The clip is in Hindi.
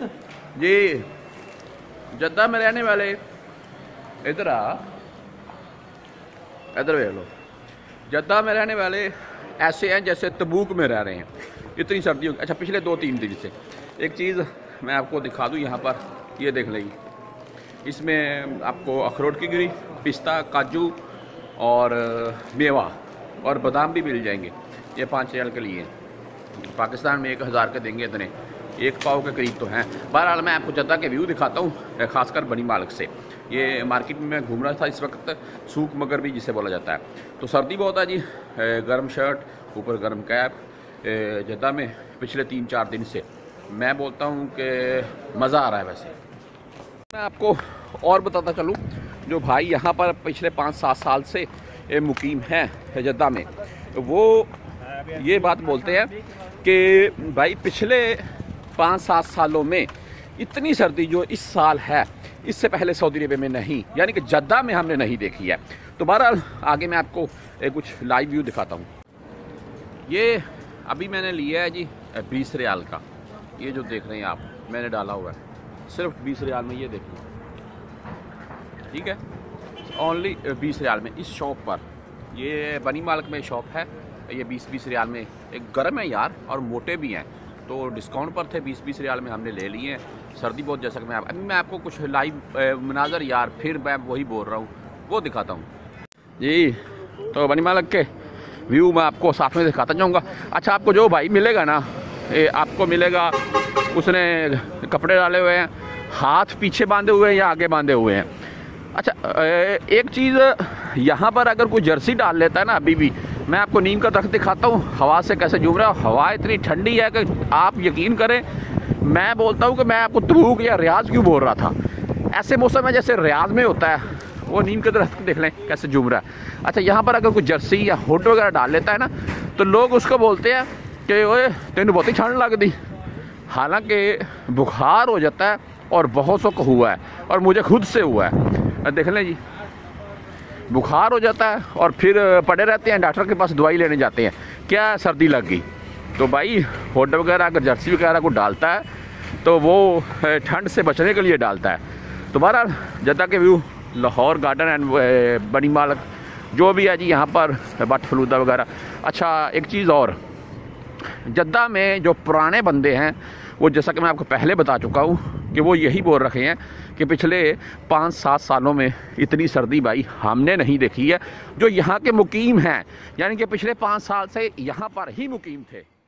जी, जद्दा में रहने वाले, इधर आ, इधर देख लो। जद्दा में रहने वाले ऐसे हैं जैसे तबूक में रह रहे हैं। इतनी सर्दी होगी अच्छा पिछले दो तीन दिन से। एक चीज़ मैं आपको दिखा दूँ यहाँ पर, ये देख लेंगे इसमें आपको अखरोट की गिरी, पिस्ता, काजू और मेवा और बादाम भी मिल जाएँगे। ये पाँच हज़ार के लिए पाकिस्तान में एक हज़ार के देंगे इतने। एक पाव के करीब तो हैं। बहरहाल मैं आपको जद्दा के व्यू दिखाता हूँ खासकर बनी मालक से। ये मार्केट में मैं घूम रहा था इस वक्त, सूख मगर भी जिसे बोला जाता है। तो सर्दी बहुत है जी गर्म शर्ट, ऊपर गर्म कैप जद्दा में पिछले तीन चार दिन से। मैं बोलता हूँ कि मज़ा आ रहा है वैसे। मैं आपको और बताता चलूँ, जो भाई यहाँ पर पिछले पाँच सात साल से मुकीम हैं जद्दा में। वो ये बात बोलते हैं कि भाई पिछले पाँच सात सालों में इतनी सर्दी जो इस साल है, इससे पहले सऊदी अरेबिया में नहीं, यानी कि जद्दा में हमने नहीं देखी है। तो बहरहाल, आगे मैं आपको कुछ लाइव व्यू दिखाता हूँ। ये अभी मैंने लिया है जी बीस रियाल का। ये जो देख रहे हैं आप, मैंने डाला हुआ है। सिर्फ़ बीस रियाल में ये देख लो ठीक है? ओनली बीस रियाल में, इस शॉप पर। ये बनी मालक में शॉप है। ये बीस बीस रियाल में, एक गर्म है यार, और मोटे भी हैं। तो डिस्काउंट पर थे बीस बीस रियाल में हमने ले लिए हैं। सर्दी बहुत जैसा कि मैं अभी मैं आपको कुछ लाइव मनाजर यार, फिर मैं वही बोल रहा हूँ, वो दिखाता हूँ। जी तो बनी मालक के व्यू मैं आपको साथ में दिखाता जाऊँगा। अच्छा आपको जो भाई मिलेगा ना ये आपको मिलेगा, उसने कपड़े डाले हुए हैं, हाथ पीछे बांधे हुए हैं या आगे बांधे हुए हैं? अच्छा एक चीज़ यहाँ पर अगर कोई जर्सी डाल लेता है ना अभी भी मैं आपको नीम का दरख्त दिखाता हूँ। हवा से कैसे झूम रहा है? हवा इतनी ठंडी है कि आप यकीन करें, मैं बोलता हूँ कि मैं आपको तबूक या रियाज क्यों बोल रहा था? ऐसे मौसम में जैसे रियाज में होता है, वो नीम के दरख्त देख लें कैसे झूम रहा है। अच्छा यहाँ पर अगर कोई जर्सी या हुड वगैरह डाल लेता है ना तो लोग उसको बोलते हैं कि, ओए, तेन बहुत ही ठंड लग दी हालाँकि बुखार हो जाता है और बहुत सौ को हुआ है और मुझे खुद से हुआ है। देख लें जी बुखार हो जाता है और फिर पड़े रहते हैं, डॉक्टर के पास दवाई लेने जाते हैं। क्या सर्दी लग गई? तो भाई, होड वगैरह, अगर जर्सी वगैरह को डालता है तो वो ठंड से बचने के लिए डालता है। तो बहरहाल, जद्दा के व्यू, लाहौर गार्डन एंड बनी मालक, जो भी है जी, यहाँ पर, बट फलूदा वगैरह। अच्छा एक चीज़ और, जद्दा में जो पुराने बंदे हैं वो जैसा कि मैं आपको पहले बता चुका हूँ कि वो यही बोल रखे हैं कि पिछले पाँच सात सालों में इतनी सर्दी भाई हमने नहीं देखी है। जो यहाँ के मुकीम हैं, यानी कि पिछले पाँच साल से यहाँ पर ही मुकीम थे।